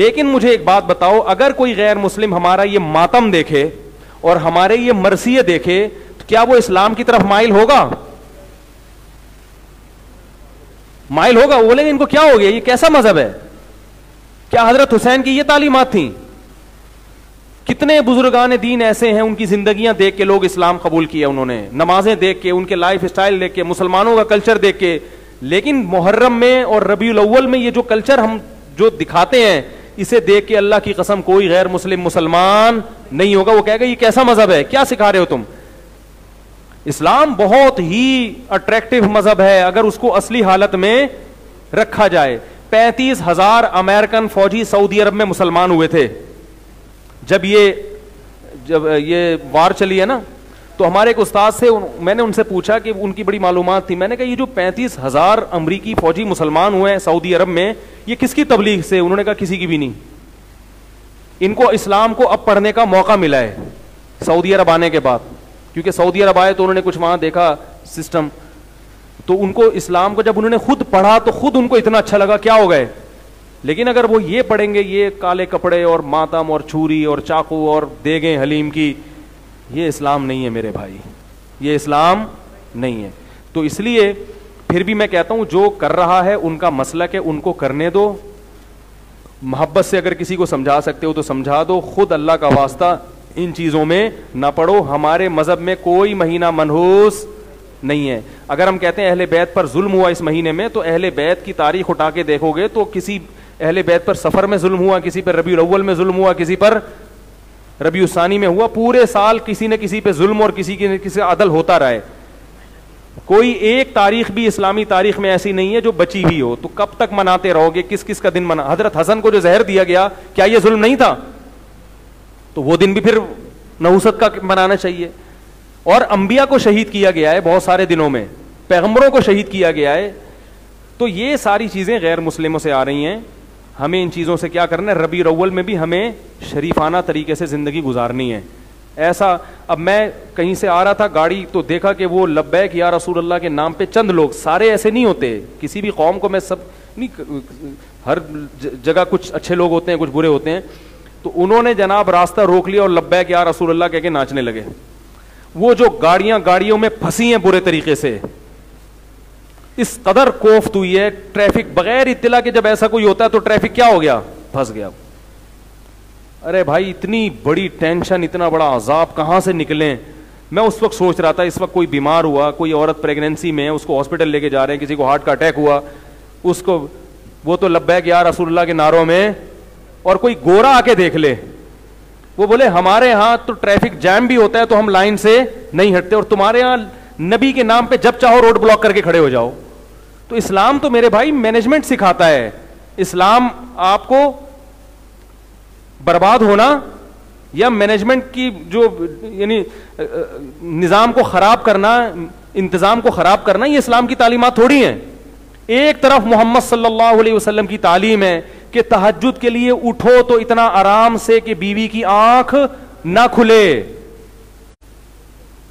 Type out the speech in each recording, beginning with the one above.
لیکن مجھے ایک بات بتاؤ، اگر کوئی غیر مسلم ہمارا یہ ماتم دیکھے اور ہمارے یہ مرثیے دیکھے، تو کیا وہ اسلام کی طرف مائل ہوگا؟ مائل ہوگا؟ وہ بولیں گے، ان کو کیا ہو گیا؟ یہ کیسا مذہب ہے؟ کیا حضرت حسین کی یہ تعلیمات تھیں؟ کتنے بزرگان دین ایسے ہیں، ان کی زندگیاں دیکھ کے لوگ اسلام قبول کیا انہوں نے، نمازیں دیکھ کے، ان کے لائف اسٹائل دیکھ کے، مسلمانوں کا کلچر دیکھ کے۔ لیکن محرم میں اور ربیع الاول میں یہ جو کلچر ہم جو دکھاتے ہیں اسے دیکھ کے اللہ کی قسم کوئی غیر مسلم مسلمان نہیں ہوگا۔ وہ کہے گا، یہ کیسا مذہب ہے؟ کیا سکھا رہے ہو تم؟ اسلام بہت ہی اٹریکٹو مذہب ہے۔ اگر اس کو اصلی حالت میں رکھا جائے۔ پینتیس ہزار امیرکن فوجی سعودی عرب میں مسلمان ہوئے تھے۔ جب یہ جب یہ وار چلی ہے نا تو ہمارے ایک استاد سے میں نے ان سے پوچھا کہ ان کی بڑی معلومات تھی۔ میں نے کہا، یہ جو پینتیس ہزار امریکی فوجی مسلمان ہوئے ہیں سعودی عرب میں، یہ کس کی تبلیغ سے؟ انہوں نے کہا، کسی کی بھی نہیں۔ ان کو اسلام کو اب پڑھنے کا موقع ملا ہے سعودی عرب آنے کے بعد۔ کیونکہ سعودی عرب آئے تو انہوں نے کچھ وہاں دیکھا سسٹم۔ تو ان کو اسلام کو جب انہوں نے خود پڑھا تو خود ان کو اتنا اچھا لگا، کیا ہو گئے؟ لیکن اگر وہ یہ پڑھیں گے، یہ کالے کپڑے اور ماتم اور چھری اور چاقو اور دیگیں حلیم کی یہ اسلام نہیں ہے میرے بھائی، یہ اسلام نہیں ہے۔ تو اس لیے پھر بھی میں کہتا ہوں، جو کر رہا ہے، ان کا مسئلہ کہ ان کو کرنے دو۔ محبت سے اگر کسی کو سمجھا سکتے ہو تو سمجھا دو۔ خود اللہ کا واسطہ ان چیزوں میں نہ پڑھو۔ ہمارے مذہب میں کوئی مہینہ منحوس نہیں ہے۔ اگر ہم کہتے ہیں اہل بیت پر ظلم ہوا اس مہینے میں، تو اہل بیت کی تاریخ اٹھا کے دیکھو گے تو کسی اہل بیت پر سفر میں ظلم ہوا، کسی پر ربیع الاول میں ظلم ہوا، کسی پر ربیع الثانی میں ہوا، پورے سال کسی نہ کسی پہ ظلم اور کسی کی کسی عدل ہوتا رہے۔ کوئی ایک تاریخ بھی اسلامی تاریخ میں ایسی نہیں ہے جو بچی ہوئی ہو۔ تو کب تک مناتے رہو گے؟ کس کس کا دن منا؟ حضرت حسن کو جو زہر دیا گیا، کیا یہ ظلم نہیں تھا؟ تو وہ دن بھی پھر نوسط کا منانا چاہیے۔ اور انبیاء کو شہید کیا گیا ہے بہت سارے دنوں میں، پیغمبروں کو شہید کیا گیا ہے۔ تو یہ ساری چیزیں غیر مسلموں سے آ رہی ہیں۔ ہمیں ان چیزوں سے کیا کرنا ہے؟ ربی اول میں بھی ہمیں شریفانہ طریقے سے زندگی گزارنی ہے۔ ایسا اب میں کہیں سے آ رہا تھا، گاڑی تو دیکھا کہ وہ لبیک، یا رسول اللہ کے نام پہ چند لوگ، سارے ایسے نہیں ہوتے۔ کسی بھی قوم کو میں سب نہیں، ہر جگہ کچھ اچھے لوگ ہوتے ہیں، کچھ برے ہوتے ہیں۔ تو انہوں نے جناب راستہ روک لیا اور لبیک، یا رسول اللہ کہہ کے ناچنے لگے۔ وہ جو گاڑیاں، گاڑیوں میں پھنسی ہیں برے طریقے سے اس قدر کوفت ہوئی ہے ٹریفک، بغیر اطلاع کے جب ایسا کوئی ہوتا ہے تو ٹریفک کیا ہو گیا؟ پھنس گیا۔ ارے بھائی، اتنی بڑی ٹینشن، اتنا بڑا عذاب کہاں سے نکلے میں اس وقت سوچ رہا تھا، اس وقت کوئی بیمار ہوا، کوئی عورت پریگنینسی میں اس کو ہاسپٹل لے کے جا رہے ہیں، کسی کو ہارٹ کا اٹیک ہوا، اس کو وہ تو لبیک، یا رسول اللہ کے ناروں میں، اور کوئی گورا آ کے دیکھ لے۔ وہ بولے، ہمارے یہاں تو ٹریفک جیم بھی ہوتا ہے تو ہم لائن سے نہیں ہٹتے، اور تمہارے یہاں نبی کے نام پہ جب چاہو روڈ بلاک کر کے کھڑے ہو جاؤ۔ تو اسلام تو میرے بھائی مینجمنٹ سکھاتا ہے۔ اسلام آپ کو برباد ہونا یا مینجمنٹ کی جو یعنی نظام کو خراب کرنا، انتظام کو خراب کرنا، یہ اسلام کی تعلیمات تھوڑی ہیں۔ ایک طرف محمد صلی اللہ علیہ وسلم کی تعلیم ہے کہ تحجد کے لیے اٹھو تو اتنا آرام سے کہ بیوی کی آنکھ نہ کھلے۔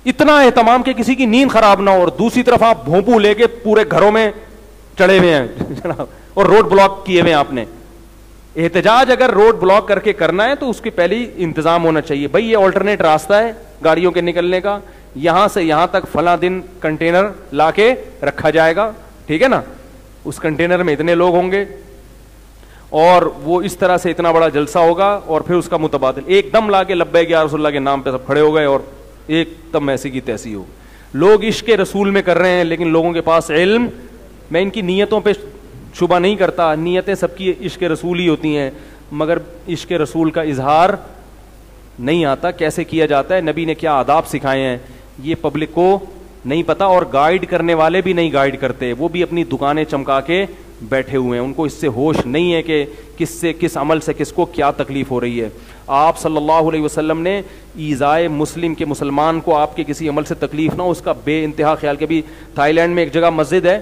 اتنا اہتمام کہ کسی کی نیند خراب نہ ہو اور دوسری طرف آپ بھونپو لے کے پورے گھروں میں چڑھے ہوئے ہیں۔ اور روڈ بلاک کیے ہوئے آپ نے۔ احتجاج اگر روڈ بلاک کر کے کرنا ہے تو اس کی پہلی انتظام ہونا چاہیے۔ بھائی، یہ آلٹرنیٹ راستہ ہے گاڑیوں کے نکلنے کا۔ یہاں سے یہاں تک فلاں دن کنٹینر لا کے رکھا جائے گا۔ ٹھیک ہے نا؟ اس کنٹینر میں اتنے لوگ ہوں گے۔ اور وہ اس طرح سے اتنا بڑا جلسہ ہوگا اور پھر اس کا متبادل۔ ایک دم لا کے لبے گیا رسول اللہ کے نام پہ سب کھڑے ہو گئے اور ایک دم ایسی کی تیسی ہو۔ لوگ عشق رسول میں کر رہے ہیں، لیکن لوگوں کے پاس علم، میں ان کی نیتوں پہ شبہ نہیں کرتا۔ نیتیں سب کی عشق رسول ہی ہوتی ہیں، مگر عشق رسول کا اظہار نہیں آتا۔ کیسے کیا جاتا ہے؟ نبی نے کیا آداب سکھائے ہیں؟ یہ پبلک کو نہیں پتا اور گائیڈ کرنے والے بھی نہیں گائیڈ کرتے۔ وہ بھی اپنی دکانیں چمکا کے بیٹھے ہوئے ہیں، ان کو اس سے ہوش نہیں ہے کہ کس سے، کس عمل سے، کس کو کیا تکلیف ہو رہی ہے۔ آپ صلی اللہ علیہ وسلم نے ایزائے مسلم کے مسلمان کو آپ کے کسی عمل سے تکلیف نہ ہو، اس کا بے انتہا خیال کے بھی تھائی لینڈ میں ایک جگہ مسجد ہے،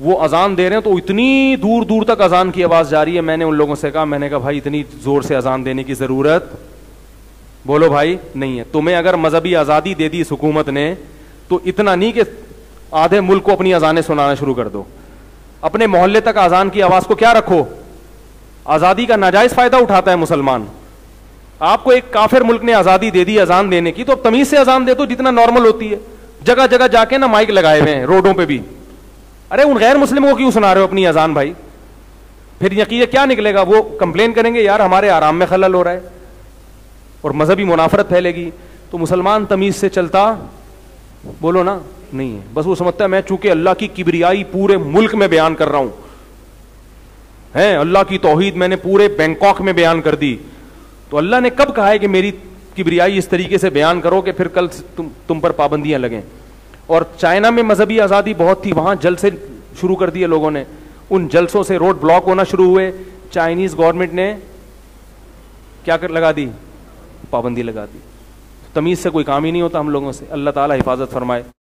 وہ اذان دے رہے ہیں تو اتنی دور دور تک اذان کی آواز جاری ہے۔ میں نے ان لوگوں سے کہا، میں نے کہا، بھائی، اتنی زور سے اذان دینے کی ضرورت۔ بولو، بھائی، نہیں ہے۔ تمہیں اگر مذہبی آزادی دے دی اس حکومت نے، تو اتنا نہیں کہ آدھے ملک کو اپنی اذانیں سنانا شروع کر دو۔ اپنے محلے تک اذان کی آواز کو کیا رکھو؟ آزادی کا ناجائز فائدہ اٹھاتا ہے مسلمان۔ آپ کو ایک کافر ملک نے آزادی دے دی اذان دینے کی، تو اب تمیز سے اذان دے تو جتنا نارمل ہوتی ہے۔ جگہ جگہ جا کے نا مائک لگائے ہوئے ہیں، روڈوں پہ بھی۔ ارے، ان غیر مسلموں کو کیوں سنا رہے ہو اپنی اذان بھائی؟ پھر یقین کیا نکلے گا؟ وہ کمپلین کریں گے، یار ہمارے آرام میں خلل ہو رہا ہے۔ اور مذہبی منافرت پھیلے گی۔ تو مسلمان تمیز سے چلتا، بولو نا۔ نہیں ہے۔ بس وہ سمجھتا ہے میں چونکہ اللہ کی کبریائی پورے ملک میں بیان کر رہا ہوں۔ ہے اللہ کی توحید میں نے پورے بینکاک میں بیان کر دی۔ تو اللہ نے کب کہا ہے کہ میری کبریائی اس طریقے سے بیان کرو کہ پھر کل تم تم پر پابندیاں لگیں۔ اور چائنا میں مذہبی آزادی بہت تھی، وہاں جل سے شروع کر دیے لوگوں نے۔ ان جلسوں سے روڈ بلاک ہونا شروع ہوئے۔ چائنیز گورنمنٹ نے کیا کر لگا دی؟ پابندی لگا دی۔ تمیز سے کوئی کام ہی نہیں ہوتا ہم لوگوں سے۔ اللہ تعالیٰ حفاظت فرمائے۔